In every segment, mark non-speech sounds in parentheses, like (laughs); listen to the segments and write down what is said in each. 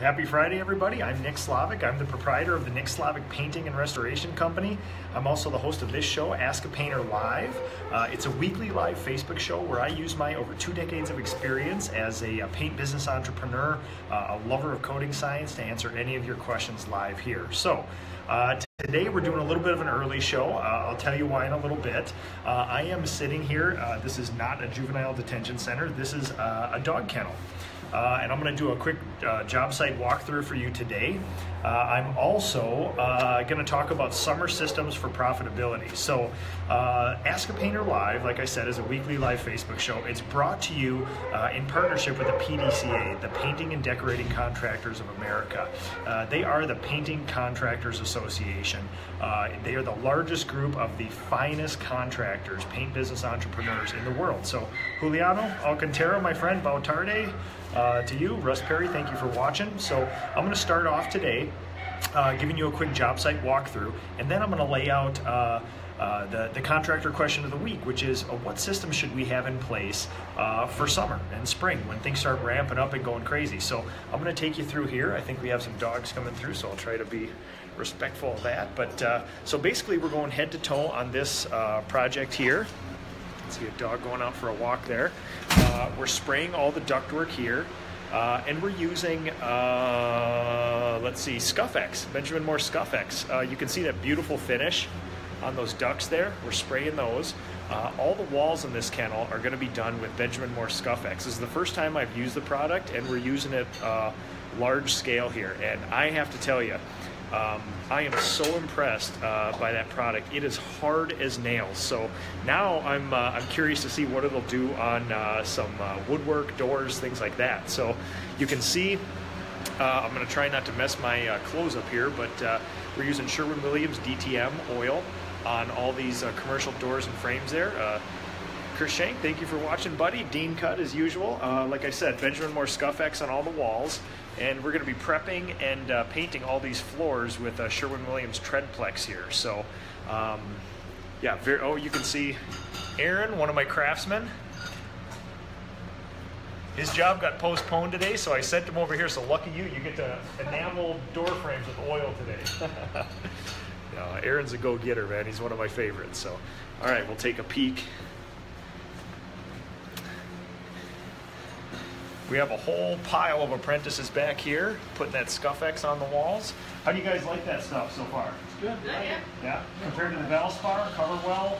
Happy Friday, everybody. I'm Nick Slavik. I'm the proprietor of the Nick Slavik Painting and Restoration Company. I'm also the host of this show, Ask a Painter Live. Uh, it's a weekly live Facebook show where I use my over two decades of experience as a, a paint business entrepreneur, uh, a lover of coating science, to answer any of your questions live here. So, uh, today we're doing a little bit of an early show. Uh, I'll tell you why in a little bit. Uh, I am sitting here. Uh, this is not a juvenile detention center. This is uh, a dog kennel. Uh, and I'm going to do a quick uh, job site walkthrough for you today. Uh, I'm also uh, going to talk about summer systems for profitability. So, uh, Ask a Painter Live, like I said, is a weekly live Facebook show. It's brought to you uh, in partnership with the PDCA, the Painting and Decorating Contractors of America. they are the Painting Contractors Association. they are the largest group of the finest contractors, paint business entrepreneurs in the world. So, Juliano Alcantara, my friend, Bautarde, uh, to you. Russ Perry, thank you for watching. So I'm going to start off today uh, giving you a quick job site walkthrough, and then I'm going to lay out uh, uh, the, the contractor question of the week, which is uh, what system should we have in place uh, for summer and spring when things start ramping up and going crazy. So I'm going to take you through here. I think we have some dogs coming through, so I'll try to be respectful of that. But uh, so basically, we're going head to toe on this project here. See a dog going out for a walk there. Uh, we're spraying all the ductwork here. Uh, and we're using, uh, let's see, Scuffex, Benjamin Moore Scuffex. Uh, you can see that beautiful finish on those ducts there. We're spraying those. Uh, all the walls in this kennel are going to be done with Benjamin Moore Scuffex. This is the first time I've used the product, and we're using it uh, large scale here. And I have to tell you, um, I am so impressed uh, by that product. It is hard as nails. So now I'm uh, I'm curious to see what it'll do on uh, some uh, woodwork, doors, things like that. So you can see. Uh, I'm going to try not to mess my uh, clothes up here, but we're using Sherwin-Williams DTM oil on all these commercial doors and frames there. Chris Shank, thank you for watching, buddy. Dean Cut as usual. like I said, Benjamin Moore Scuff Scuffex on all the walls and we're going to be prepping and uh, painting all these floors with uh, Sherwin-Williams Treadplex here. So, um, yeah, very, oh, you can see Aaron, one of my craftsmen. His job got postponed today, so I sent him over here. So lucky you, you get to enamel door frames with oil today. (laughs) (laughs) yeah, Aaron's a go-getter, man. He's one of my favorites. So, all right, we'll take a peek We have a whole pile of apprentices back here putting that Scuffex on the walls. How do you guys like that stuff so far? It's good. Yeah. Yeah. Compared to the Valspar, cover well,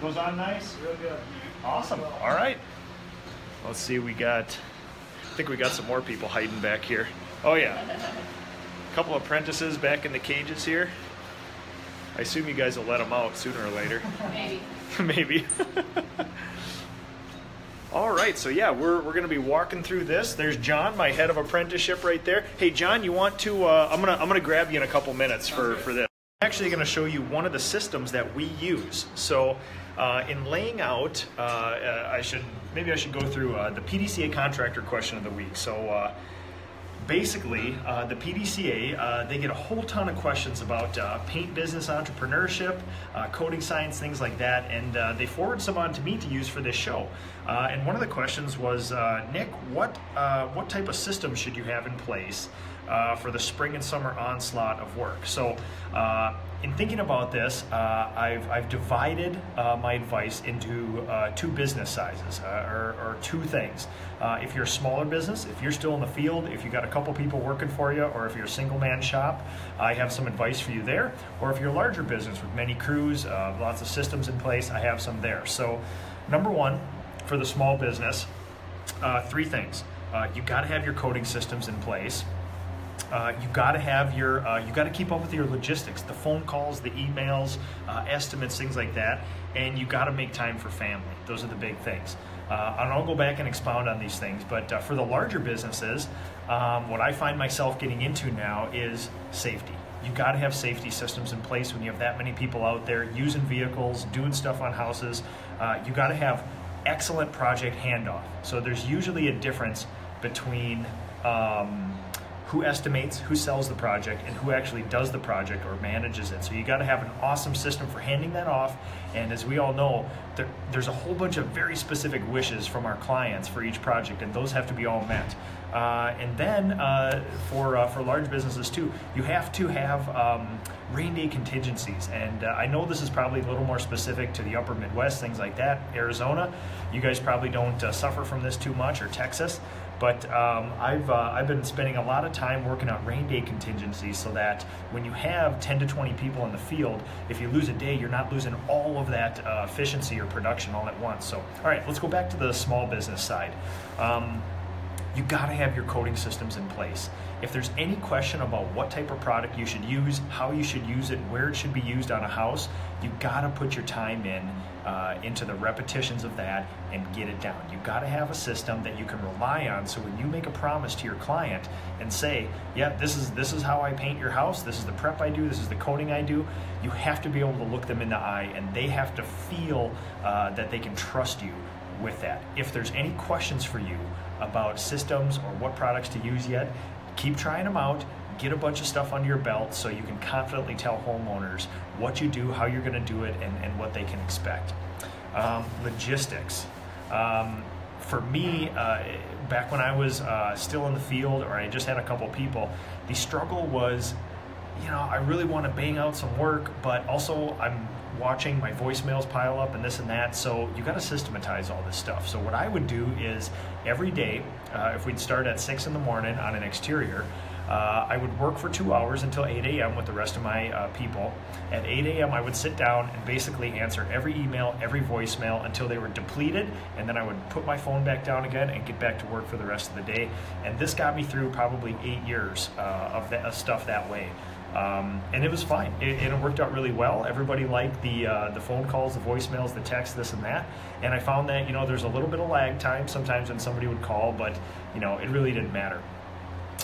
goes on nice. Real good. Awesome. All right. Let's see. We got. I think we got some more people hiding back here. Oh yeah. A (laughs) couple apprentices back in the cages here. I assume you guys will let them out sooner or later. Maybe. (laughs) Maybe. (laughs) All right, so yeah, we're, we're going to be walking through this. There's John, my head of apprenticeship right there. Hey, John, you want to, uh, I'm going to I'm gonna grab you in a couple minutes for, okay. for this. I'm actually going to show you one of the systems that we use. So uh, in laying out, uh, uh I should, maybe I should go through uh, the PDCA contractor question of the week. So uh, basically, uh, the PDCA, uh, they get a whole ton of questions about uh, paint business entrepreneurship, uh, coating science, things like that, and uh, they forward some on to me to use for this show. Uh, and one of the questions was, Nick, what, what type of system should you have in place for the spring and summer onslaught of work? So in thinking about this, uh, I've, I've divided uh, my advice into uh, two business sizes, uh, or, or, two things. Uh, if you're a smaller business, if you're still in the field, if you've got a couple people working for you, or if you're a single man shop, I have some advice for you there. Or if you're a larger business with many crews, uh, lots of systems in place, I have some there. So, number one, for the small business, three things. you got to have your coating systems in place. Uh, you got to have your, uh, you got to keep up with your logistics, the phone calls, the emails, uh, estimates, things like that, and you got to make time for family. Those are the big things. Uh, and I'll go back and expound on these things, but uh, for the larger businesses, um, what I find myself getting into now is safety. You got to have safety systems in place when you have that many people out there using vehicles, doing stuff on houses. You got to have excellent project handoff. So there's usually a difference between um, who estimates, who sells the project, and who actually does the project or manages it. So you got to have an awesome system for handing that off. And as we all know, there, there's a whole bunch of very specific wishes from our clients for each project, and those have to be all met. Uh, and then uh, for uh, for large businesses too, you have to have um, rain day contingencies. And uh, I know this is probably a little more specific to the Upper Midwest, things like that. Arizona, you guys probably don't uh, suffer from this too much, or Texas. But um, I've, uh, I've been spending a lot of time working on rain day contingencies so that when you have 10 to 20 people in the field, if you lose a day, you're not losing all of that uh, efficiency or production all at once. So, all right, let's go back to the small business side. Um, you got to have your coating systems in place. If there's any question about what type of product you should use, how you should use it, where it should be used on a house, you got to put your time in uh, into the repetitions of that and get it down. You got to have a system that you can rely on. So when you make a promise to your client and say, "Yeah, this is this is how I paint your house. This is the prep I do. This is the coating I do," you have to be able to look them in the eye, and they have to feel uh, that they can trust you with that. If there's any questions for you about systems or what products to use yet, keep trying them out. Get a bunch of stuff under your belt so you can confidently tell homeowners what you do, how you're going to do it, and, and what they can expect. Um, logistics. Um, for me, uh, back when I was uh, still in the field or I just had a couple people, the struggle was, you know, I really want to bang out some work, but also I'm watching my voicemails pile up and this and that. So you got to systematize all this stuff. So what I would do is every day, uh, if we'd start at six in the morning on an exterior, uh, I would work for two hours until 8 a.m. with the rest of my uh, people. At 8 a.m., I would sit down and basically answer every email, every voicemail until they were depleted, and then I would put my phone back down again and get back to work for the rest of the day. And this got me through probably eight years uh, of, of stuff that way. Um, and it was fine. It, it, worked out really well. Everybody liked the uh, the phone calls, the voicemails, the texts, this and that. And I found that you know there's a little bit of lag time sometimes when somebody would call, but you know it really didn't matter.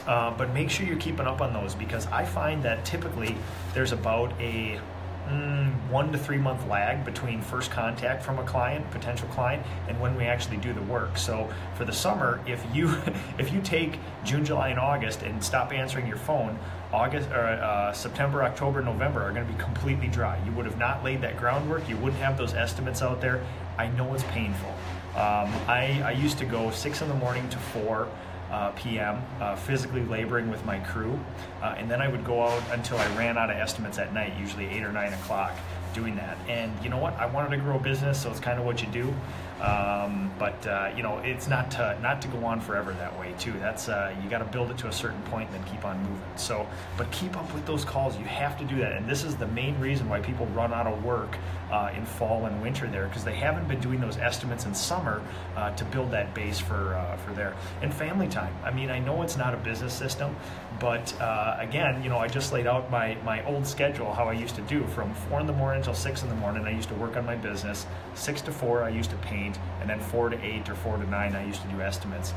Uh, but make sure you're keeping up on those because I find that typically there's about a mm, one to three month lag between first contact from a client, potential client, and when we actually do the work. So for the summer, if you (laughs) if you take June, July, and August and stop answering your phone, August or uh, September, October, November are going to be completely dry. You would have not laid that groundwork. You wouldn't have those estimates out there. I know it's painful. Um, I, I used to go six in the morning to four uh, p.m., uh, physically laboring with my crew. Uh, and then I would go out until I ran out of estimates at night, usually 8 or 9 o'clock, doing that. And you know what? I wanted to grow a business, so it's kind of what you do. Um, but uh, you know, it's not to, not to go on forever that way too. That's uh, you got to build it to a certain point and then keep on moving. So, but keep up with those calls. You have to do that, and this is the main reason why people run out of work uh, in fall and winter there because they haven't been doing those estimates in summer uh, to build that base for uh, for there. And family time. I mean, I know it's not a business system, but uh, again, you know, I just laid out my my old schedule how I used to do from four in the morning until six in the morning. I used to work on my business. Six to four, I used to paint and then four to eight or four to nine, I used to do estimates.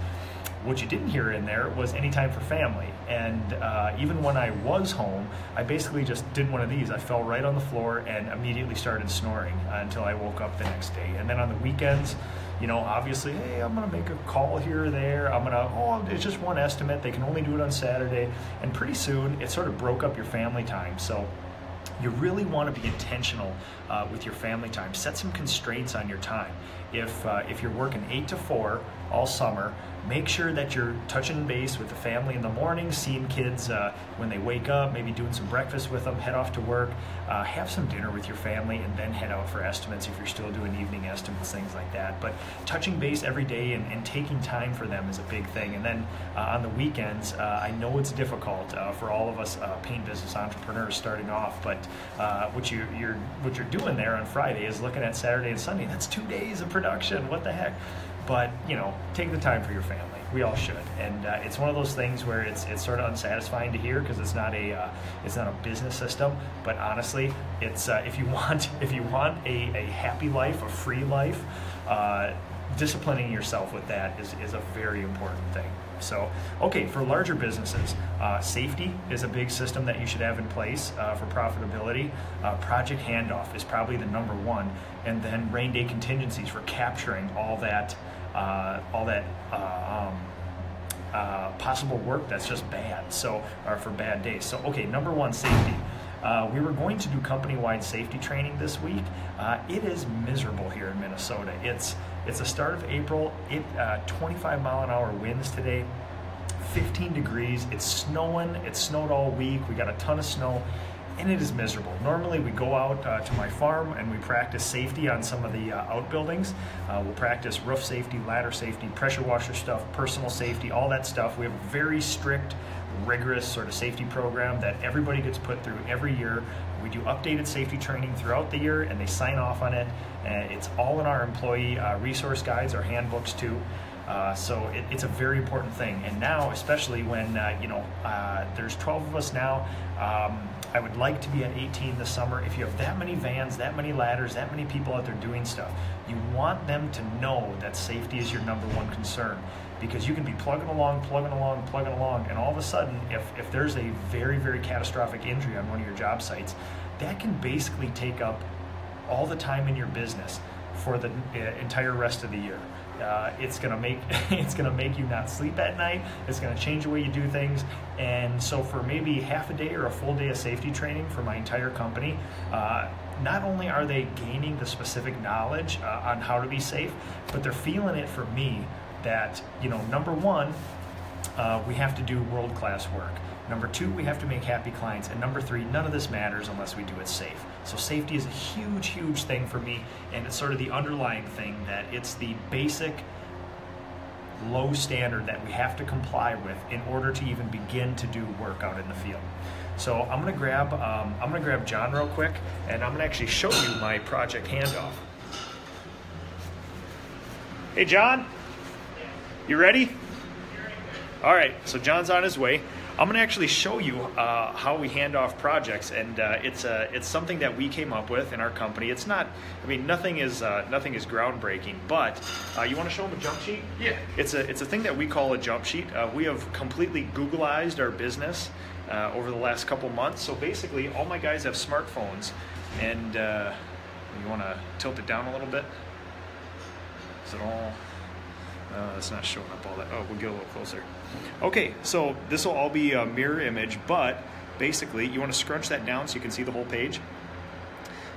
What you didn't hear in there was any time for family. And uh, even when I was home, I basically just did one of these. I fell right on the floor and immediately started snoring until I woke up the next day. And then on the weekends, you know, obviously, hey, I'm going to make a call here or there. I'm going to, oh, it's just one estimate. They can only do it on Saturday. And pretty soon, it sort of broke up your family time. So you really want to be intentional uh, with your family time. Set some constraints on your time. If, uh, if you're working 8 to 4 all summer, make sure that you're touching base with the family in the morning, seeing kids uh, when they wake up, maybe doing some breakfast with them, head off to work, uh, have some dinner with your family, and then head out for estimates if you're still doing evening estimates, things like that. But touching base every day and, and taking time for them is a big thing. And then uh, on the weekends, uh, I know it's difficult uh, for all of us uh, paint business entrepreneurs starting off, but what you, you're what you're doing there on Friday is looking at Saturday and Sunday. That's two days of production. What the heck? But you know, take the time for your family. We all should, and uh, it's one of those things where it's it's sort of unsatisfying to hear because it's not a uh, it's not a business system. But honestly, it's uh, if you (laughs) want if you want a, a happy life, a free life, uh, disciplining yourself with that is is a very important thing. So, okay, for larger businesses, uh, safety is a big system that you should have in place uh, for profitability. Uh, project handoff is probably the number one, and then rain day contingencies for capturing all that, all that uh, um, uh, possible work that's just bad. So, or for bad days. So, okay, number one, safety. Uh, we were going to do company-wide safety training this week. Uh, it is miserable here in Minnesota. It's it's the start of April. It uh, 25 mile an hour winds today. 15 degrees. It's snowing. It snowed all week. We got a ton of snow and it is miserable. Normally, we go out uh, to my farm and we practice safety on some of the uh, outbuildings. Uh, we'll practice roof safety, ladder safety, pressure washer stuff, personal safety, all that stuff. We have a very strict, rigorous sort of safety program that everybody gets put through every year. We do updated safety training throughout the year and they sign off on it. And it's all in our employee uh, resource guides, our handbooks too. Uh, so it, it's a very important thing. And now, especially when, uh, you know, uh, there's 12 of us now, um, I would like to be at 18 this summer. If you have that many vans, that many ladders, that many people out there doing stuff, you want them to know that safety is your number one concern because you can be plugging along, plugging along, plugging along, and all of a sudden, if, if there's a very, very catastrophic injury on one of your job sites, that can basically take up all the time in your business for the uh, entire rest of the year. Uh, it's gonna make (laughs) it's gonna make you not sleep at night. It's gonna change the way you do things. And so for maybe half a day or a full day of safety training for my entire company, uh, not only are they gaining the specific knowledge uh, on how to be safe, but they're feeling it for me that you know number one, uh, we have to do world class work. Number two, we have to make happy clients. And number three, none of this matters unless we do it safe. So safety is a huge, huge thing for me. And it's sort of the underlying thing that it's the basic low standard that we have to comply with in order to even begin to do work out in the field. So I'm gonna grab um, I'm gonna grab John real quick, and I'm gonna actually show you my project handoff. Hey John, you ready? All right, so John's on his way. I'm going to actually show you uh, how we hand off projects, and uh, it's a, it's something that we came up with in our company. It's not, I mean, nothing is uh, nothing is groundbreaking, but uh, you want to show them a jump sheet? Yeah. It's a it's a thing that we call a jump sheet. Uh, we have completely Googleized our business uh, over the last couple months. So basically, all my guys have smartphones, and you want to tilt it down a little bit. Is it all? Uh, it's not showing up all that. Oh, we'll get a little closer. Okay, so this will all be a mirror image, but basically you want to scrunch that down so you can see the whole page.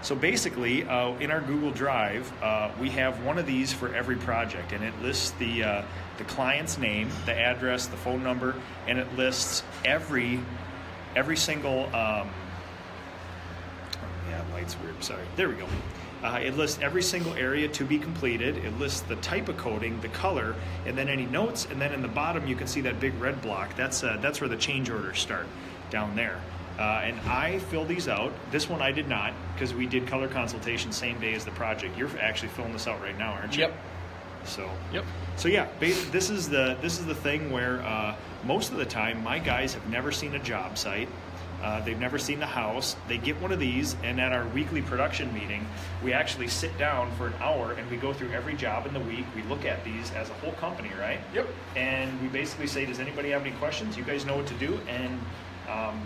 So basically, uh, in our Google Drive, uh, we have one of these for every project, and it lists the uh, the client's name, the address, the phone number, and it lists every every single. Um, oh, yeah, light's weird. Sorry. There we go. Uh, it lists every single area to be completed. It lists the type of coating, the color, and then any notes. And then in the bottom, you can see that big red block. That's uh, that's where the change orders start down there. Uh, and I fill these out. This one I did not because we did color consultation same day as the project. You're actually filling this out right now, aren't you? Yep. So. Yep. So yeah, this is the this is the thing where uh, most of the time my guys have never seen a job site. Uh, they've never seen the house. They get one of these, and at our weekly production meeting, we actually sit down for an hour and we go through every job in the week. We look at these as a whole company, right? Yep. And we basically say, does anybody have any questions? You guys know what to do, and um,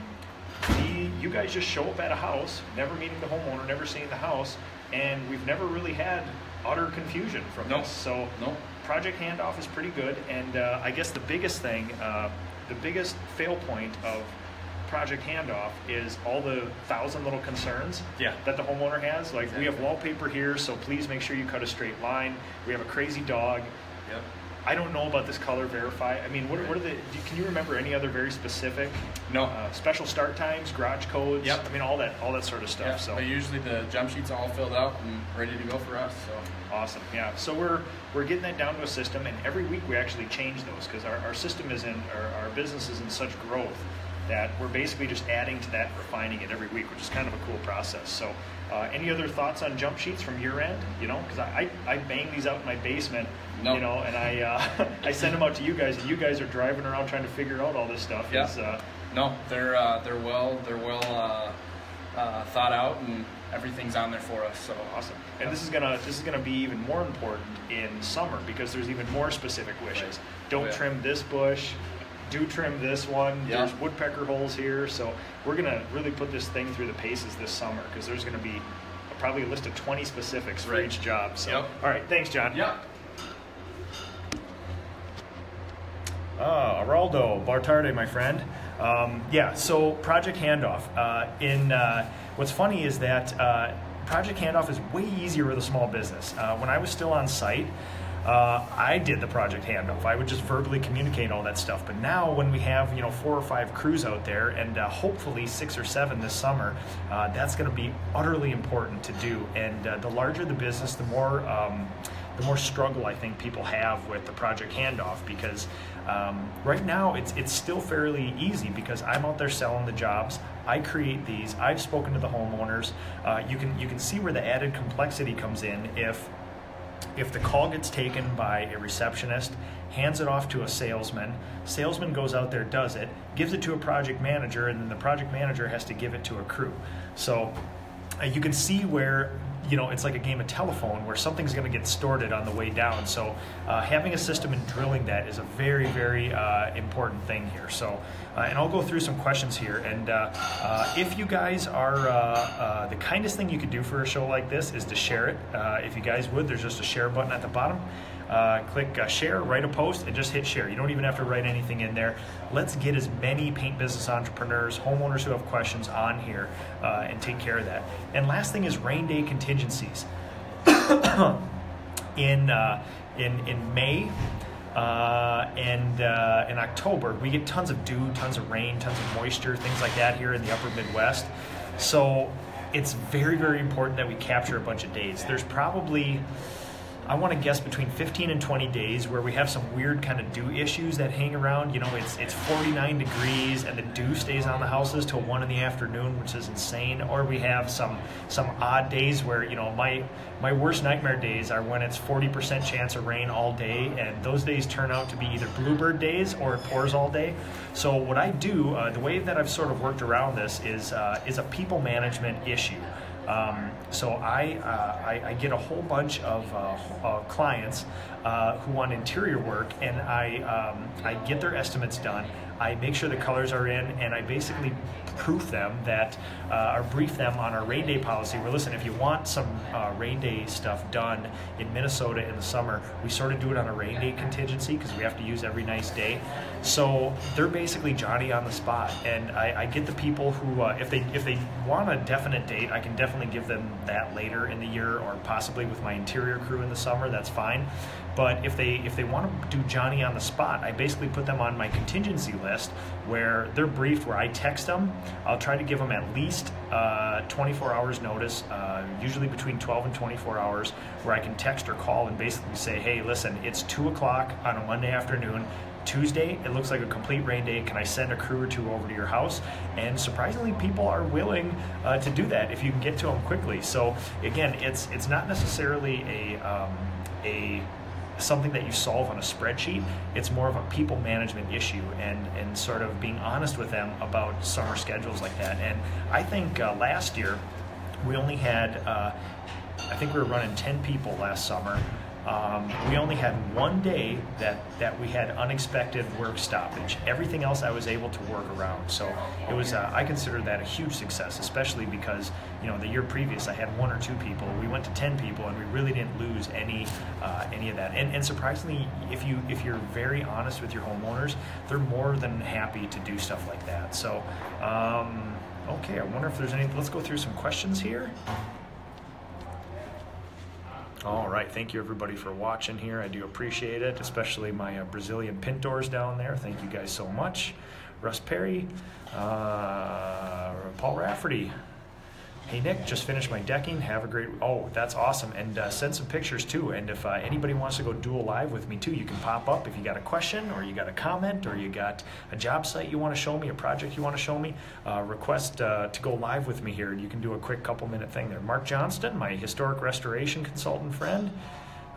we, you guys just show up at a house, never meeting the homeowner, never seeing the house, and we've never really had utter confusion from nope. this. So nope. project handoff is pretty good, and uh, I guess the biggest thing, uh, the biggest fail point of project handoff is all the thousand little concerns yeah. that the homeowner has. Like exactly. we have wallpaper here, so please make sure you cut a straight line. We have a crazy dog. Yep. I don't know about this color verify. I mean, what, right. what are the? Can you remember any other very specific? No. Uh, special start times, garage codes. Yep. I mean, all that, all that sort of stuff. Yeah. So. But usually the jump sheets all filled out and ready to go for us. So. Awesome. Yeah. So we're we're getting that down to a system, and every week we actually change those because our, our system is in our, our business is in such growth that we're basically just adding to that, refining it every week, which is kind of a cool process. So, uh, any other thoughts on jump sheets from your end? You know, because I, I, I bang these out in my basement, nope. you know, and I uh, (laughs) I send them out to you guys, and you guys are driving around trying to figure out all this stuff. Yeah. Uh, no, they're uh, they're well they're well uh, uh, thought out and everything's on there for us. So awesome. And this is gonna this is gonna be even more important in summer because there's even more specific wishes. Don't oh, yeah. trim this bush do trim this one. Yeah. There's woodpecker holes here, so we're gonna really put this thing through the paces this summer because there's gonna be probably a list of 20 specifics for right. each job. So, yep. all right, thanks, John. Yeah. Uh, Araldo Bartarde, my friend. Um, yeah, so Project Handoff. Uh, in uh, what's funny is that uh, Project Handoff is way easier with a small business. Uh, when I was still on site, uh, I did the project handoff. I would just verbally communicate all that stuff. But now, when we have you know four or five crews out there, and uh, hopefully six or seven this summer, uh, that's going to be utterly important to do. And uh, the larger the business, the more um, the more struggle I think people have with the project handoff because um, right now it's it's still fairly easy because I'm out there selling the jobs. I create these. I've spoken to the homeowners. Uh, you can you can see where the added complexity comes in if if the call gets taken by a receptionist, hands it off to a salesman, salesman goes out there, does it, gives it to a project manager, and then the project manager has to give it to a crew. So uh, you can see where you know it's like a game of telephone where something's going to get distorted on the way down. So uh, having a system and drilling that is a very very uh, important thing here. So uh, and i'll go through some questions here. And uh, uh, if you guys are uh, the kindest thing you could do for a show like this is to share it. If you guys would there's just a share button at the bottom uh, click uh, share, write a post, and just hit share. You don't even have to write anything in there. Let's get as many paint business entrepreneurs, homeowners who have questions on here uh, and take care of that. And last thing is rain day contingencies. (coughs) in, uh, in, in May, uh, and uh, in October, we get tons of dew, tons of rain, tons of moisture, things like that here in the upper Midwest. So it's very, very important that we capture a bunch of days. There's probably I want to guess between 15 and 20 days where we have some weird kind of dew issues that hang around. You know, it's it's 49 degrees and the dew stays on the houses till one in the afternoon, which is insane. Or we have some some odd days where you know my my worst nightmare days are when it's 40% chance of rain all day, and those days turn out to be either bluebird days or it pours all day. So what I do, uh, the way that I've sort of worked around this is uh, is a people management issue. Um, so I, uh, I, I, get a whole bunch of uh, uh, clients uh, who want interior work, and I, um, I get their estimates done. I make sure the colors are in, and I basically proof them that, uh, or brief them on our rain day policy. Where listen, if you want some uh, rain day stuff done in Minnesota in the summer, we sort of do it on a rain day contingency because we have to use every nice day. So they're basically Johnny on the spot, and I, I get the people who, uh, if they if they want a definite date, I can definitely give them that later in the year, or possibly with my interior crew in the summer. That's fine. But if they if they want to do Johnny on the spot, I basically put them on my contingency list where they're briefed, where I text them. I'll try to give them at least uh, 24 hours notice, uh, usually between 12 and 24 hours, where I can text or call and basically say, hey, listen, it's two o'clock on a Monday afternoon. Tuesday, it looks like a complete rain day. Can I send a crew or two over to your house? And surprisingly, people are willing uh, to do that if you can get to them quickly. So again, it's it's not necessarily a um, a something that you solve on a spreadsheet. It's more of a people management issue and, and sort of being honest with them about summer schedules like that. And I think uh, last year we only had, uh, I think we were running 10 people last summer. Um, we only had one day that, that we had unexpected work stoppage. Everything else I was able to work around. So it was uh, I consider that a huge success, especially because you know the year previous I had one or two people. We went to ten people, and we really didn't lose any uh, any of that. And, and surprisingly, if you if you're very honest with your homeowners, they're more than happy to do stuff like that. So. Um, okay, I wonder if there's any. Let's go through some questions here. All right, thank you everybody for watching here. I do appreciate it, especially my uh, Brazilian Pintors down there. Thank you guys so much. Russ Perry, uh, Paul Rafferty, Hey Nick, just finished my decking. Have a great. Oh, that's awesome. And uh, send some pictures too. And if uh, anybody wants to go dual live with me too, you can pop up if you got a question or you got a comment or you got a job site you want to show me, a project you want to show me. Uh, request uh, to go live with me here, and you can do a quick couple minute thing there. Mark Johnston, my historic restoration consultant friend,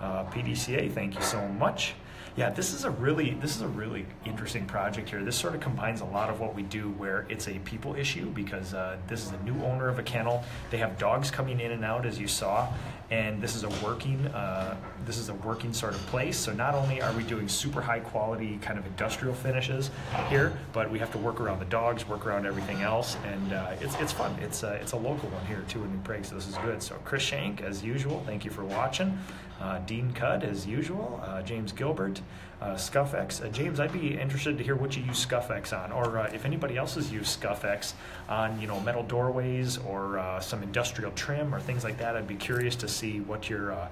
uh, PDCA. Thank you so much. Yeah, this is a really this is a really interesting project here. This sort of combines a lot of what we do, where it's a people issue because uh, this is a new owner of a kennel. They have dogs coming in and out, as you saw, and this is a working uh, this is a working sort of place. So not only are we doing super high quality kind of industrial finishes here, but we have to work around the dogs, work around everything else, and uh, it's it's fun. It's uh, it's a local one here too in New Prague, so this is good. So Chris Shank, as usual, thank you for watching. Uh, Dean Cudd, as usual, uh, James Gilbert, uh, ScuffX. Uh, James, I'd be interested to hear what you use ScuffX on, or uh, if anybody else has used ScuffX on, you know, metal doorways or uh, some industrial trim or things like that. I'd be curious to see what your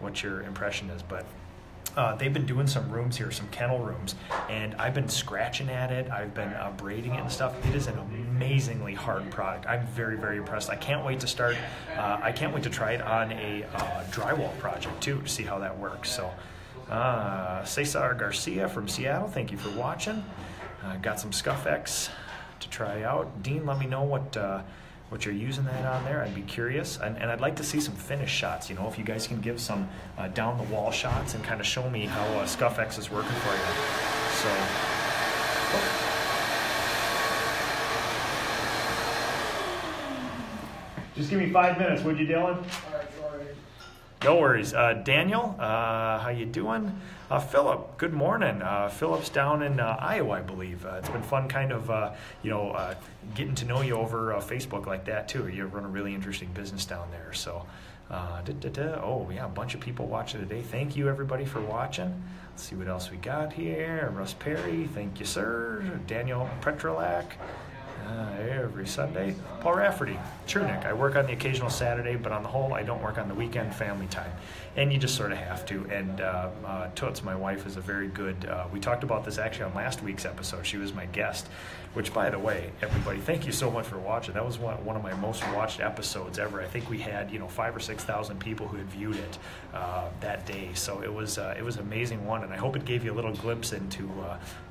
what your impression is. But uh, they've been doing some rooms here, some kennel rooms, and I've been scratching at it. I've been uh, braiding it and stuff. It is an amazingly hard product. I'm very, very impressed. I can't wait to start. Uh, I can't wait to try it on a uh, drywall project too to see how that works. So, uh, Cesar Garcia from Seattle, thank you for watching. Uh, got some ScuffX to try out. Dean, let me know what what you're using that on there. I'd be curious, and, and I'd like to see some finish shots. You know, if you guys can give some uh, down the wall shots and kind of show me how uh, ScuffX is working for you. So. Just give me five minutes, would you, Dylan? No worries. Uh, Daniel, uh, how you doing? Uh, Philip, good morning. Uh, Philip's down in uh, Iowa, I believe. Uh, it's been fun, kind of, you know, getting to know you over Facebook like that too. You run a really interesting business down there. So, da, da, da. oh yeah, a bunch of people watching today. Thank you everybody for watching. Let's see what else we got here. Russ Perry, thank you, sir. Daniel Petrolak. Uh, every Sunday. Paul Rafferty, sure, Nick. I work on the occasional Saturday, but on the whole, I don't work on the weekend family time. And you just sort of have to. And uh, uh, Toots, my wife, is a very good. Uh, we talked about this actually on last week's episode. She was my guest, which, by the way, everybody, thank you so much for watching. That was one, one of my most watched episodes ever. I think we had, you know, five or 6,000 people who had viewed it uh, that day. So it was, it was an amazing one. And I hope it gave you a little glimpse into,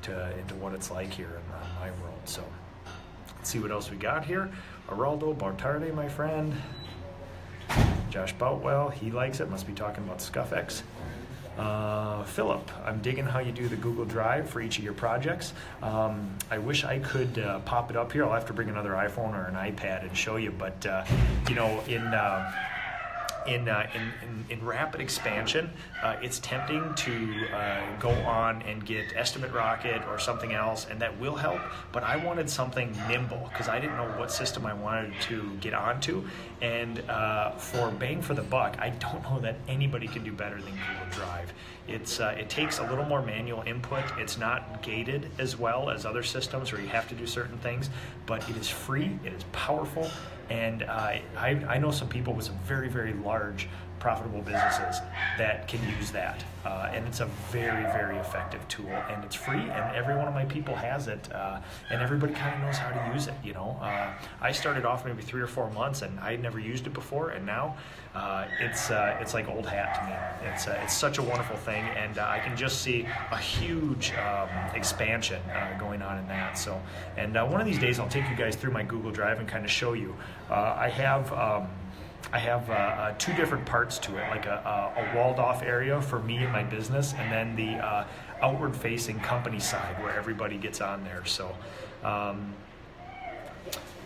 to, into what it's like here in my world. So. See what else we got here. Araldo Bartarde, my friend. Josh Boutwell, he likes it. Must be talking about ScuffX. Uh, Philip, I'm digging how you do the Google Drive for each of your projects. Um, I wish I could uh, pop it up here. I'll have to bring another iPhone or an iPad and show you. But uh, you know, in uh, in, uh, in, in, in, rapid expansion, uh, it's tempting to uh, go on and get Estimate Rocket or something else, and that will help. But I wanted something nimble because I didn't know what system I wanted to get onto. And uh, for bang for the buck, I don't know that anybody can do better than Google Drive. It's, uh, it takes a little more manual input. It's not gated as well as other systems where you have to do certain things, but it is free, it is powerful, and uh, I, I know some people with some very, very large profitable businesses that can use that. Uh, and it's a very, very effective tool and it's free and every one of my people has it uh, and everybody kind of knows how to use it, you know. Uh, I started off maybe three or four months and I had never used it before and now uh, it's, uh, it's like old hat to me. It's, uh, it's such a wonderful thing and I can just see a huge um, expansion going on in that. So, and one of these days I'll take you guys through my Google Drive and kind of show you. I have um, I have uh, uh, two different parts to it, like a, a, walled off area for me and my business, and then the uh, outward facing company side where everybody gets on there. So, um,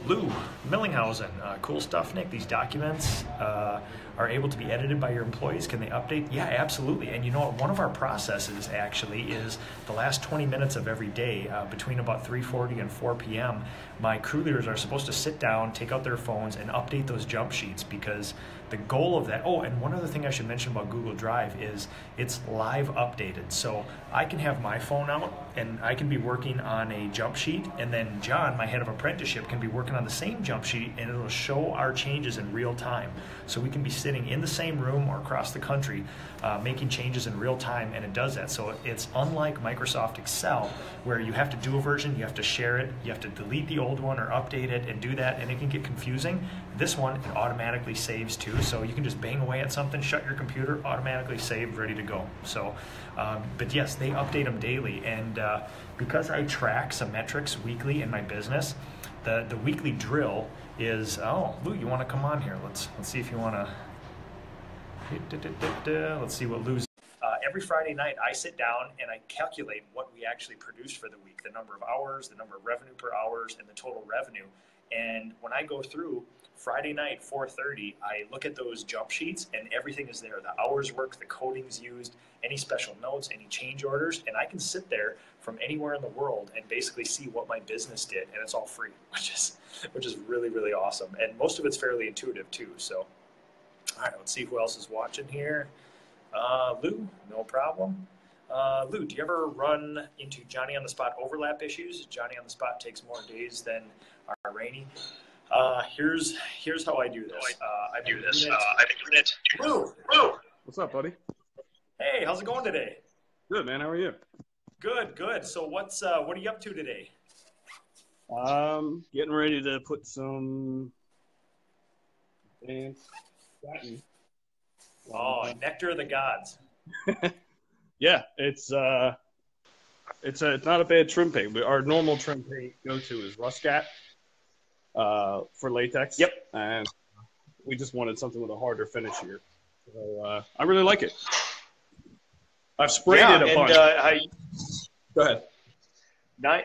Lou Millinghausen, uh, cool stuff, Nick. These documents uh, are able to be edited by your employees. Can they update? Yeah, absolutely. And you know what? One of our processes actually is the last 20 minutes of every day uh, between about 3:40 and 4 p.m. My crew leaders are supposed to sit down, take out their phones, and update those jump sheets because the goal of that. Oh, and one other thing I should mention about Google Drive is it's live updated. So I can have my phone out and I can be working on a jump sheet, and then John, my head of apprenticeship, can be working on the same jump sheet, and it'll show our changes in real time. So we can be sitting in the same room or across the country uh, making changes in real time, and it does that. So it's unlike Microsoft Excel, where you have to do a version, you have to share it, you have to delete the old one or update it and do that, and it can get confusing. This one, it automatically saves too, so you can just bang away at something, shut your computer, automatically saved, ready to go. So, um, but yes, they update them daily, and uh, because I track some metrics weekly in my business, the, the weekly drill is, oh, Lou, you want to come on here? Let's, let's see if you want to Let's see what Lou's. Uh, every Friday night, I sit down and I calculate what we actually produced for the week, the number of hours, the number of revenue per hours, and the total revenue. And when I go through Friday night, 4:30, I look at those jump sheets, and everything is there: the hours worked, the coatings used, any special notes, any change orders, and I can sit there from anywhere in the world and basically see what my business did, and it's all free, (laughs) which is which is really really awesome. And most of it's fairly intuitive too. So all right, let's see who else is watching here. Uh, Lou, no problem. Uh, Lou, do you ever run into Johnny on the spot overlap issues? Johnny on the spot takes more days than our rainy. Uh, here's here's how I do this. Uh, I do this. Uh, I've been doing it. Lou, Lou. What's up, buddy? Hey, how's it going today? Good, man. How are you? Good, good. So what's uh, what are you up to today? Um, getting ready to put some Advance satin. Oh, nectar of the gods. (laughs) yeah, it's uh, it's a it's not a bad trim paint. But our normal trim paint go to is Ruscat uh, for latex. Yep. And we just wanted something with a harder finish here. So uh, I really like it. I've sprayed yeah, it a and, bunch. Uh, I, Go ahead. nice.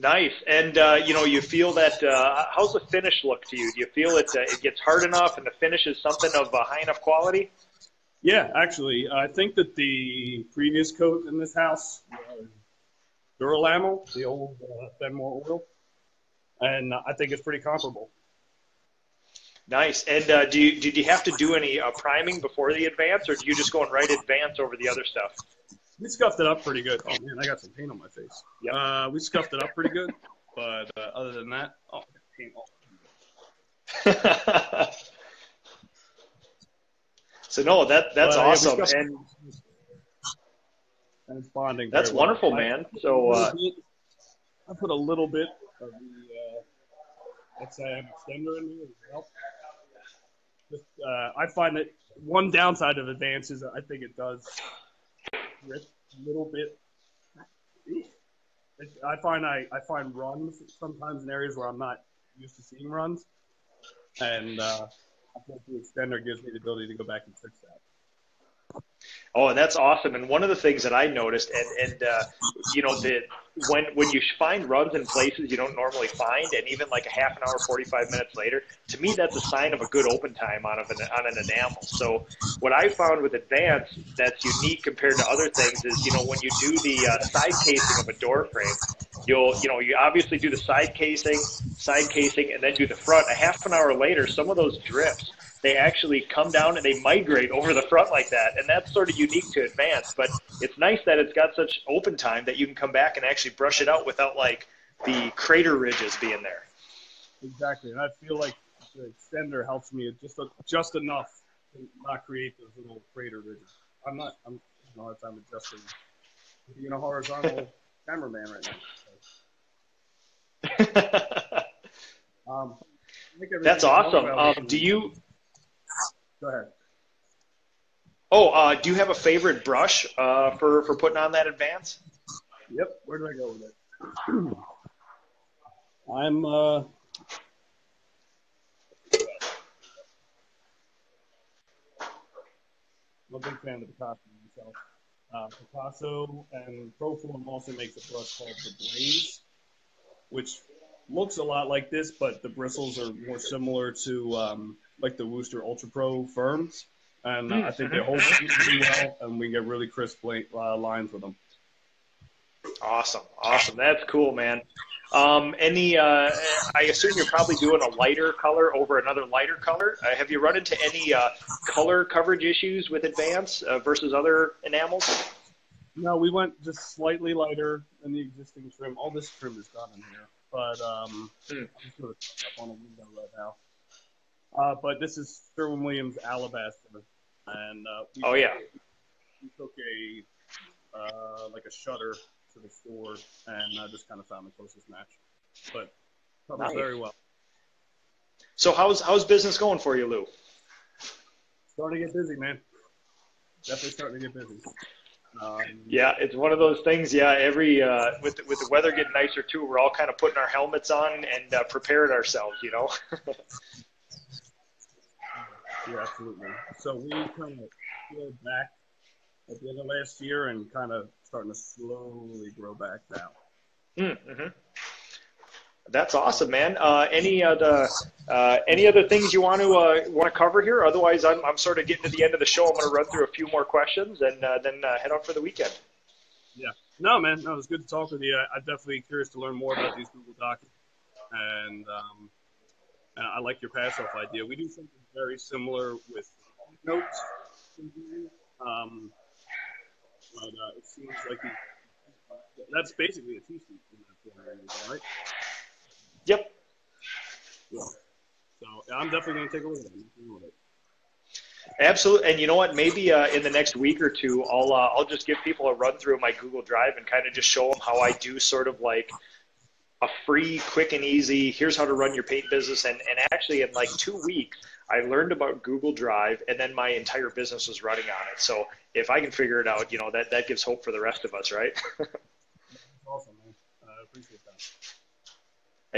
Nice, and uh, you know, you feel that. Uh, how's the finish look to you? Do you feel it? Uh, it gets hard enough, and the finish is something of uh, high enough quality? Yeah, actually, I think that the previous coat in this house was Duralamel, the old uh, Ben Moore oil, and uh, I think it's pretty comparable. Nice. And uh, do you did you have to do any uh, priming before the advance, or do you just go and right advance over the other stuff? We scuffed it up pretty good. Oh man, I got some paint on my face. Yep. Uh, we scuffed it up pretty good, but uh, other than that, oh, paint all. (laughs) so no, that that's yeah, we awesome, scuffed- and And it's bonding. that's well. wonderful, I- man. So uh, I put a little bit of the uh, let's say an extender in there as well. Just, uh, I find that one downside of advance is I think it does a little bit. It, I find I, I find runs sometimes in areas where I'm not used to seeing runs, and uh, I think the extender gives me the ability to go back and fix that. Oh, that's awesome! And one of the things that I noticed, and and uh, you know, that when when you find runs in places you don't normally find, and even like a half an hour, forty five minutes later, to me that's a sign of a good open time on of an on an enamel. So what I found with Advance that's unique compared to other things is, you know, when you do the uh, side casing of a door frame, you'll you know you obviously do the side casing, side casing, and then do the front. A half an hour later, some of those drips they actually come down and they migrate over the front like that. And that's sort of unique to Advance, but it's nice that it's got such open time that you can come back and actually brush it out without like the crater ridges being there. Exactly, and I feel like the extender helps me just just enough to not create those little crater ridges. I'm not. I'm a hard time adjusting being a horizontal (laughs) cameraman right now. So, (laughs) um, That's awesome. Um, do you? Go ahead. Oh, uh, do you have a favorite brush uh, for for putting on that Advance? Yep. Where did I go with it? (clears throat) I'm. Uh, I'm a big fan of Picasso myself. Uh, Picasso and Proform also makes a brush called the Blaze, which looks a lot like this, but the bristles are more similar to um, like the Wooster Ultra Pro firms. And uh, I think they hold really well, and we get really crisp uh, lines with them. Awesome, awesome. That's cool, man. Um, any? Uh, I assume you're probably doing a lighter color over another lighter color. Uh, have you run into any uh, color coverage issues with Advance uh, versus other enamels? No, we went just slightly lighter than the existing trim. All this trim is gone in here, but um, Hmm. I'm just gonna put up on a window right now. Uh, but this is Sherwin Williams Alabaster, and uh, we, Oh yeah. we took a uh, like a shutter to the store and uh, just kind of found the closest match, but covers Nice. very well. So how's how's business going for you, Lou? Starting to get busy, man. Definitely starting to get busy. Um, Yeah, it's one of those things. Yeah, every uh, with the, with the weather getting nicer too, we're all kind of putting our helmets on and uh, preparing ourselves. You know. (laughs) Yeah, absolutely. So we kind of peeled back at the end of last year and kind of starting to slowly grow back now. Mm-hmm. That's awesome, man. Uh, any other uh, any other things you want to uh, want to cover here? Otherwise, I'm, I'm sort of getting to the end of the show. I'm going to run through a few more questions and uh, then uh, head out for the weekend. Yeah. No, man. No, it was good to talk with you. I, I'm definitely curious to learn more about these Google Docs, and um, I like your pass off idea. We do something very similar with notes. Um, but uh, it seems like that's basically a two seat in that format, right? Yep. Yeah. So I'm definitely going to take a look at it. Absolutely, and you know what? Maybe uh, in the next week or two, I'll uh, I'll just give people a run through of my Google Drive and kind of just show them how I do sort of like a free, quick and easy. Here's how to run your paint business, and and actually in like two weeks, I learned about Google Drive, and then my entire business was running on it. So if I can figure it out, you know that that gives hope for the rest of us, right? (laughs) awesome, man.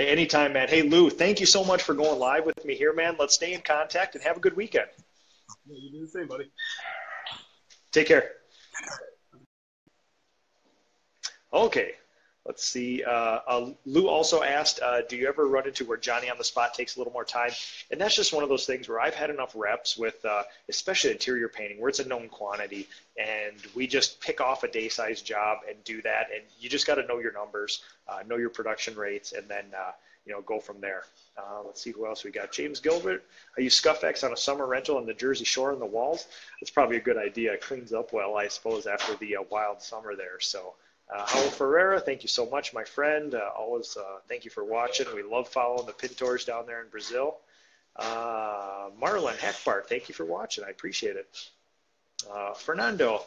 I appreciate that. Hey, anytime, man. Hey, Lou, thank you so much for going live with me here, man. Let's stay in contact and have a good weekend. Yeah, you do the same, buddy. Take care. Okay. Let's see. Uh, uh, Lou also asked, uh, do you ever run into where Johnny on the spot takes a little more time? And that's just one of those things where I've had enough reps with, uh, especially interior painting, where it's a known quantity, and we just pick off a day size job and do that. And you just got to know your numbers, uh, know your production rates, and then uh, you know go from there. let's see who else we got. James Gilbert. I use Scuff-X on a summer rental on the Jersey Shore on the walls. It's probably a good idea. It cleans up well, I suppose, after the wild summer there. So. Uh, Howell Ferreira, thank you so much, my friend. Uh, always uh, thank you for watching. We love following the Pintors down there in Brazil. Uh, Marlon Heckbart, thank you for watching. I appreciate it. Uh, Fernando,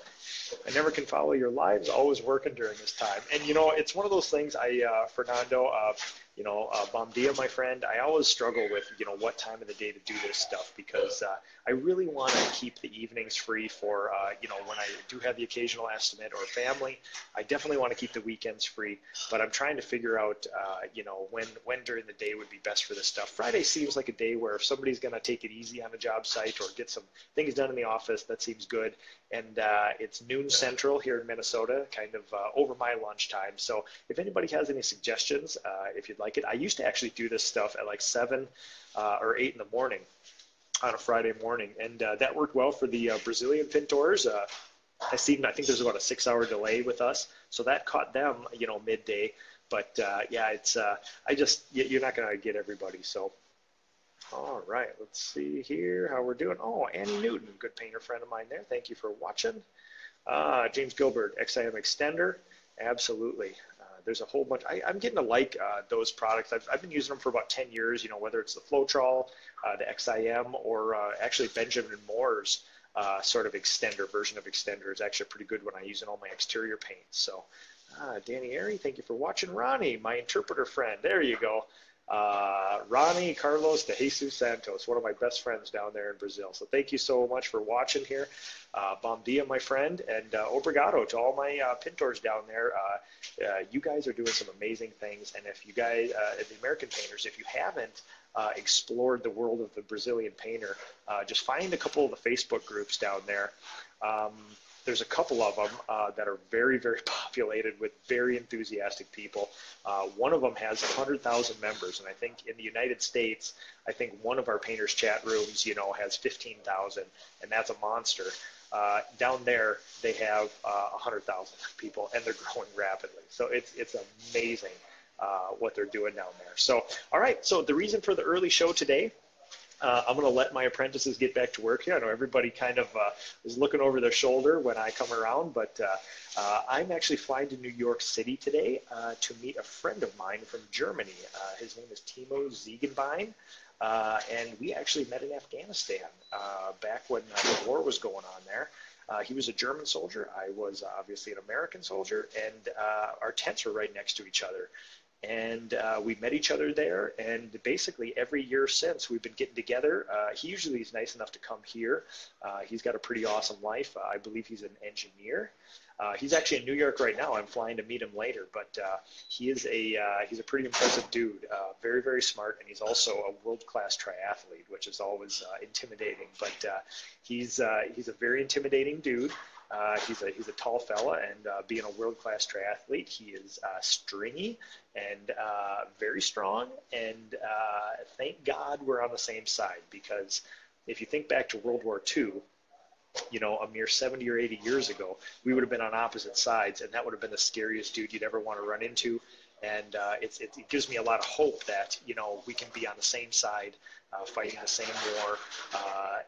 I never can follow your lives. Always working during this time, and you know it's one of those things. I uh, Fernando, uh, you know, uh, my friend. I always struggle with you know what time of the day to do this stuff because uh, I really want to keep the evenings free for uh, you know when I do have the occasional estimate or family. I definitely want to keep the weekends free, but I'm trying to figure out uh, you know when when during the day would be best for this stuff. Friday seems like a day where if somebody's going to take it easy on a job site or get some things done in the office, that seems good. And uh, it's noon central here in Minnesota, kind of uh, over my lunchtime. So if anybody has any suggestions, uh, if you'd like it, I used to actually do this stuff at like seven uh, or eight in the morning on a Friday morning, and uh, that worked well for the uh, Brazilian Pintors. I seen, I think there's about a six-hour delay with us, so that caught them, you know, midday. But yeah, it's I just you're not going to get everybody, so. All right, let's see here how we're doing. Oh, Annie Newton, good painter friend of mine there. Thank you for watching. Uh, James Gilbert, XIM Extender. Absolutely. There's a whole bunch. I, am getting to like uh, those products. I've, I've, been using them for about 10 years, you know, whether it's the Floetrol, uh, the XIM, or uh, actually Benjamin Moore's uh, sort of extender version of extender is actually pretty good when I use it on my exterior paints. So, Danny Airy, thank you for watching. Ronnie, my interpreter friend. There you go uh, Ronnie Carlos de Jesus Santos, one of my best friends down there in Brazil. So thank you so much for watching here. Uh, bom dia, my friend, and uh, obrigado to all my uh, pintors down there. Uh, uh, you guys are doing some amazing things, and if you guys, uh, the American painters, if you haven't explored the world of the Brazilian painter, just find a couple of the Facebook groups down there. Um, there's a couple of them uh, that are very, very (laughs) populated with very enthusiastic people. Uh, one of them has 100,000 members, and I think in the United States, I think one of our painters' chat rooms, you know, has 15,000, and that's a monster. Uh, down there, they have 100,000 uh, (laughs) people, and they're growing rapidly. So it's it's amazing uh, what they're doing down there. So, all right. So the reason for the early show today uh, I'm going to let my apprentices get back to work here. I know everybody kind of uh, is looking over their shoulder when I come around, but uh, uh I'm actually flying to New York City today uh, to meet a friend of mine from Germany. Uh, his name is Timo Ziegenbein. and we actually met in Afghanistan back when the war was going on there. he was a German soldier. I was obviously an American soldier, and our tents were right next to each other and uh, we met each other there. And basically, every year since, we've been getting together. Uh, he usually is nice enough to come here. Uh, he's got a pretty awesome life. Uh, I believe he's an engineer. Uh, he's actually in New York right now. I'm flying to meet him later, but uh, he is a he's a pretty impressive dude. very very smart, and he's also a world class triathlete, which is always intimidating. But he's he's a very intimidating dude. Uh, he's a he's a tall fella, and uh, being a world class triathlete, he is uh, stringy and uh, very strong. And uh, thank God we're on the same side because if you think back to World War II, you know, a mere 70 or 80 years ago, we would have been on opposite sides, and that would have been the scariest dude you'd ever want to run into. and uh, it, it, gives me a lot of hope that you know we can be on the same side, fighting the same war,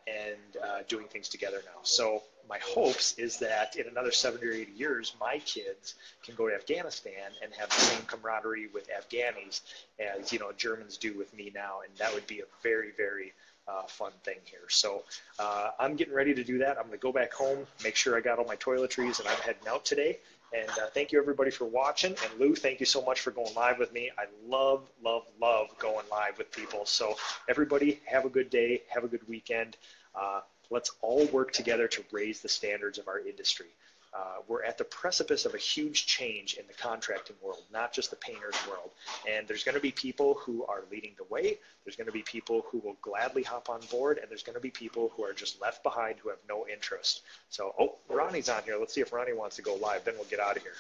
and doing things together now. So my hopes is that in another 70 or 80 years, my kids can go to Afghanistan and have the same camaraderie with Afghanis as you know Germans do with me now, and that would be a very, very uh, fun thing here. So uh, I'm getting ready to do that. I'm going to go back home, make sure I got all my toiletries, and I'm heading out today. And uh, thank you everybody for watching. And Lou, thank you so much for going live with me. I love, love, love going live with people. So everybody, have a good day, have a good weekend. Let's all work together to raise the standards of our industry. Uh, we're at the precipice of a huge change in the contracting world, not just the painters world. And there's going to be people who are leading the way. There's going to be people who will gladly hop on board, and there's going to be people who are just left behind who have no interest. So, oh, Ronnie's on here. Let's see if Ronnie wants to go live. Then we'll get out of here.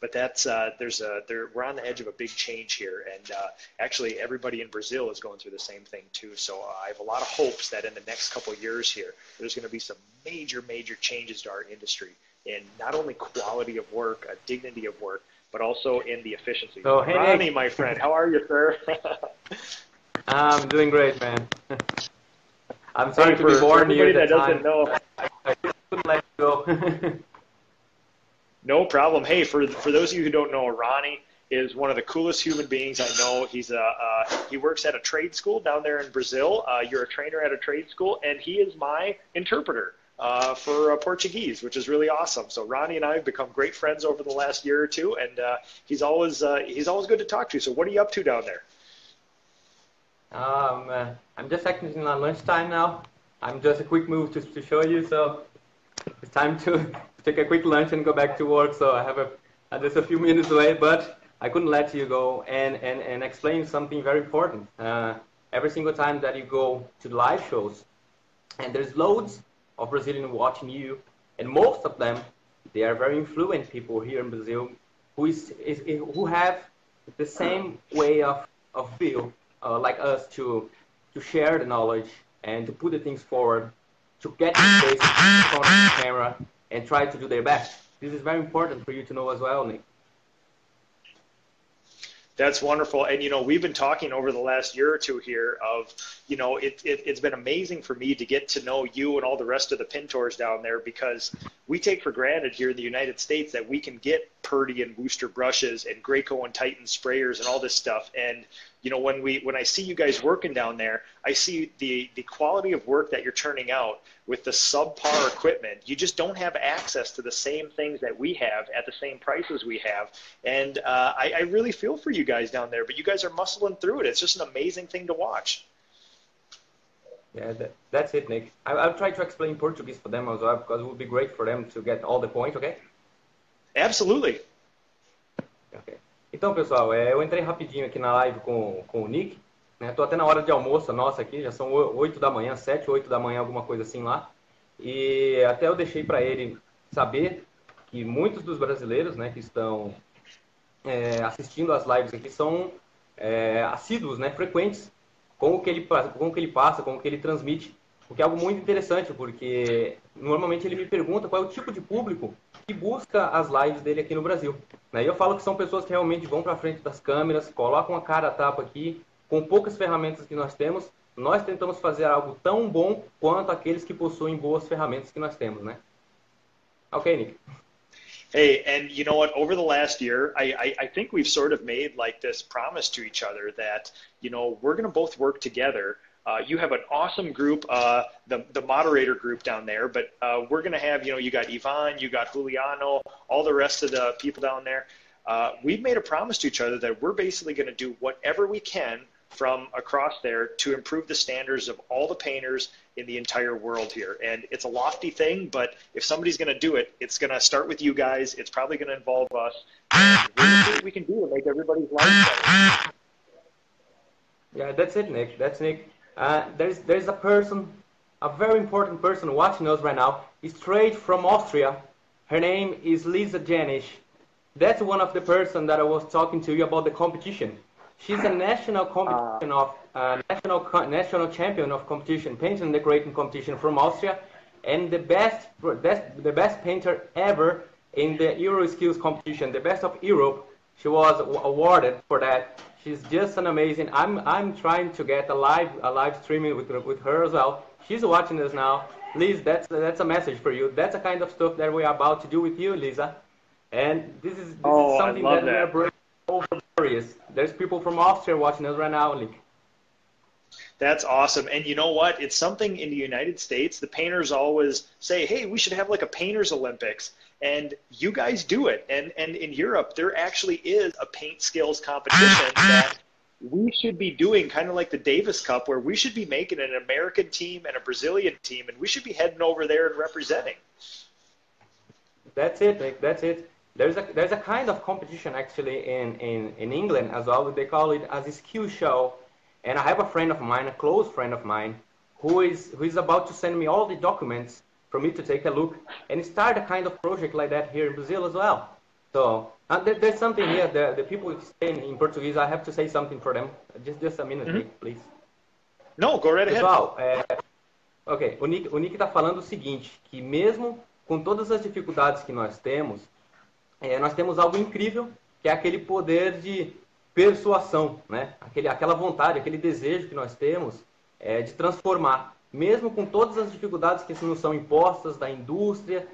But that's uh, there's a there, we're on the edge of a big change here, and uh, actually everybody in Brazil is going through the same thing too. So uh, I have a lot of hopes that in the next couple of years here, there's going to be some major major changes to our industry in not only quality of work, a dignity of work, but also in the efficiency. So, hey, Ronnie, my friend, how are you, sir? (laughs) I'm doing great, man. (laughs) I'm sorry hey, to be for, born for here everybody at the that time. doesn't know. I, (laughs) I couldn't let you go. No problem. Hey, for for those of you who don't know, Ronnie is one of the coolest human beings I know. He's a uh, he works at a trade school down there in Brazil. Uh, you're a trainer at a trade school, and he is my interpreter. Uh, for uh, Portuguese, which is really awesome. So Ronnie and I have become great friends over the last year or two, and uh, he's always uh, he's always good to talk to. So what are you up to down there? um, I'm just actually on lunchtime now. I'm just a quick move to, to show you. So it's time to take a quick lunch and go back to work. So I have a uh, just a few minutes away, but I couldn't let you go and, and, and explain something very important. Uh, every single time that you go to the live shows, and there's loads of Brazilians watching you, and most of them, they are very influent people here in Brazil who is, is, who have the same way of, of feel uh, like us to to share the knowledge and to put the things forward, to get in face in front of the camera and try to do their best. This is very important for you to know as well, Nick. That's wonderful. And, you know, we've been talking over the last year or two here of, you know, it, it, has been amazing for me to get to know you and all the rest of the Pintors down there because we take for granted here in the United States that we can get Purdy and Wooster brushes and Graco and Titan sprayers and all this stuff. And, you know, when we when I see you guys working down there, I see the the quality of work that you're turning out with the subpar equipment. You just don't have access to the same things that we have at the same prices we have. And uh, I, I really feel for you guys down there, but you guys are muscling through it. It's just an amazing thing to watch. Yeah, that, that's it, Nick. I, I'll try to explain Portuguese for them as well because it would be great for them to get all the points, okay? Absolutely. Ok. Então, pessoal, é, eu entrei rapidinho aqui na live com, com o Nick. Né? Tô até na hora de almoço nossa aqui, já são 8 da manhã, 7, 8 da manhã, alguma coisa assim lá. E até eu deixei para ele saber que muitos dos brasileiros né, que estão é, assistindo as lives aqui são é, assíduos, né, frequentes com o, que ele, com o que ele passa, com o que ele transmite. O que é algo muito interessante, porque normalmente ele me pergunta qual é o tipo de público que busca as lives dele aqui no Brasil. Né? E eu falo que são pessoas que realmente vão para frente das câmeras, colocam a cara a tapa aqui, com poucas ferramentas que nós temos, nós tentamos fazer algo tão bom quanto aqueles que possuem boas ferramentas que nós temos, né? Ok, Nick. Hey, and you know what? Over the last year, I, I, I think we've sort of made like this promise to each other that, you know, we're going to both work together Uh, you have an awesome group, uh, the, the moderator group down there, but uh, we're going to have, you know, you got Ivan, you got Juliano, all the rest of the people down there. Uh, we've made a promise to each other that we're basically going to do whatever we can from across there to improve the standards of all the painters in the entire world here. And it's a lofty thing, but if somebody's going to do it, it's going to start with you guys. It's probably going to involve us. And we can do to make everybody's life better. Yeah, that's it, Nick. That's Nick. Uh, there's there's a person, a very important person watching us right now, straight from Austria. Her name is Lisa Janisch. That's one of the person that I was talking to you about the competition. She's a national competition of uh, national national champion of competition, painting and decorating competition from Austria, and the best, best the best painter ever in the Euro Skills competition, the best of Europe. She was awarded for that. She's just an amazing. I'm I'm trying to get a live a live streaming with with her as well. She's watching us now. Liz, that's that's a message for you. That's the kind of stuff that we're about to do with you, Lisa. And this is, this oh, is something that, that, that. we're over barriers. There's people from Austria watching us right now, Nick. That's awesome. And you know what? It's something in the United States, the painters always say, hey, we should have like a painters Olympics. And you guys do it. And, and in Europe, there actually is a paint skills competition ah, ah. that we should be doing kind of like the Davis Cup, where we should be making an American team and a Brazilian team, and we should be heading over there and representing. That's it, Nick. That's it. There's a there's a kind of competition actually in, in, in England as well. They call it as a skill show and I have a friend of mine, a close friend of mine, who is who is about to send me all the documents for me to take a look and start a kind of project like that here in Brazil as well. So uh, there, there's something here. The, the people saying in Portuguese, I have to say something for them. Just just a minute. Nick, please. No, go right ahead. Pessoal, é, ok, o Nick o Nick está falando o seguinte, que mesmo com todas as dificuldades que nós temos, é, nós temos algo incrível, que é aquele poder de persuasão, né? Aquele, aquela vontade, aquele desejo que nós temos é, de transformar, mesmo com todas as dificuldades que nos são impostas da indústria,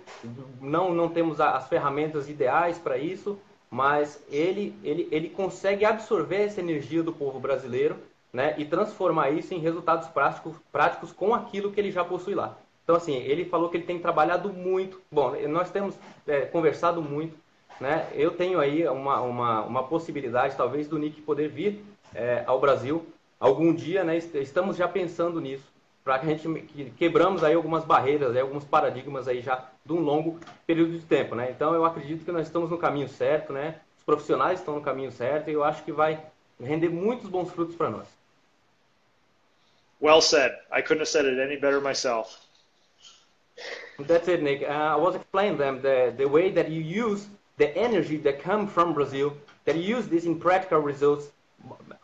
não, não temos as ferramentas ideais para isso, mas ele, ele, ele consegue absorver essa energia do povo brasileiro né, e transformar isso em resultados práticos, práticos com aquilo que ele já possui lá. Então, assim, ele falou que ele tem trabalhado muito. Bom, nós temos é, conversado muito né? Eu tenho aí uma, uma, uma possibilidade, talvez, do Nick poder vir é, ao Brasil algum dia, né? Estamos já pensando nisso, para que a gente que quebramos aí algumas barreiras, aí, alguns paradigmas aí já de um longo período de tempo, né? Então eu acredito que nós estamos no caminho certo, né? Os profissionais estão no caminho certo e eu acho que vai render muitos bons frutos para nós. Well said. I couldn't have said it any better myself. That's it, Nick. Uh, I was explaining them the the way that you use the energy that come from Brazil, that you use this in practical results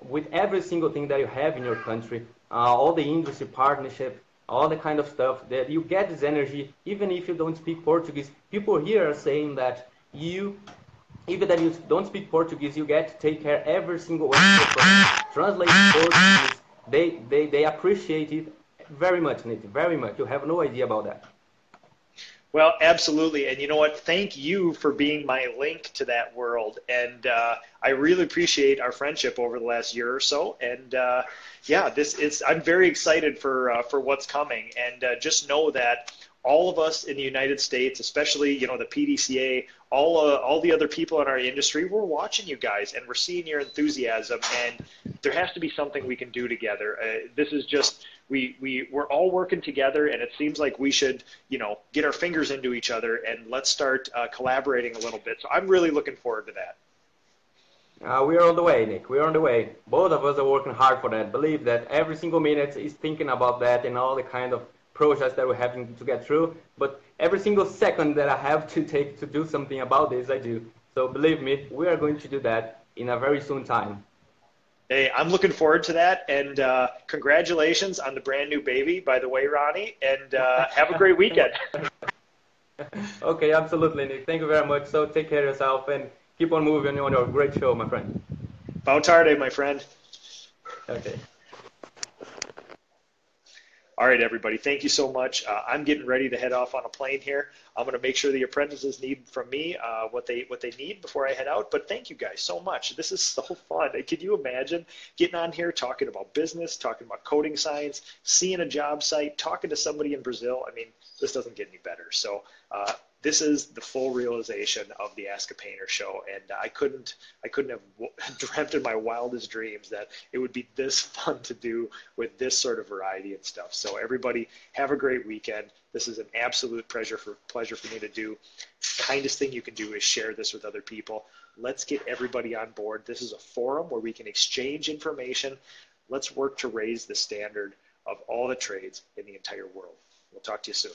with every single thing that you have in your country, uh, all the industry partnership, all the kind of stuff that you get this energy even if you don't speak Portuguese. People here are saying that you, even that you don't speak Portuguese, you get to take care every single way. Translate Portuguese. They, they, they appreciate it very much, Nate, very much. You have no idea about that. Well, absolutely. And you know what? Thank you for being my link to that world. And uh, I really appreciate our friendship over the last year or so. And uh, yeah, this is, I'm very excited for, uh, for what's coming. And uh, just know that all of us in the United States, especially, you know, the PDCA, all, uh, all the other people in our industry, we're watching you guys and we're seeing your enthusiasm. And there has to be something we can do together. Uh, this is just, we, we, we're all working together and it seems like we should, you know, get our fingers into each other and let's start uh, collaborating a little bit. So I'm really looking forward to that. Uh, we're on the way, Nick. We're on the way. Both of us are working hard for that. Believe that every single minute is thinking about that and all the kind of projects that we're having to get through. But every single second that I have to take to do something about this, I do. So believe me, we are going to do that in a very soon time. Hey, I'm looking forward to that, and uh, congratulations on the brand new baby, by the way, Ronnie, and uh, have a great weekend. (laughs) okay, absolutely, Nick. Thank you very much. So take care of yourself and keep on moving on your great show, my friend. Boa tarde, my friend. Okay. All right, everybody, thank you so much. Uh, I'm getting ready to head off on a plane here. I'm going to make sure the apprentices need from me uh, what they what they need before I head out. But thank you guys so much. This is so fun. Can you imagine getting on here talking about business, talking about coating science, seeing a job site, talking to somebody in Brazil? I mean, this doesn't get any better. So. Uh, this is the full realization of the Ask a Painter show, and I couldn't I couldn't have (laughs) dreamt in my wildest dreams that it would be this (laughs) fun to do with this sort of variety and stuff. So everybody, have a great weekend. This is an absolute pleasure for pleasure for me to do. Kindest thing you can do is share this with other people. Let's get everybody on board. This is a forum where we can exchange information. Let's work to raise the standard of all the trades in the entire world. We'll talk to you soon.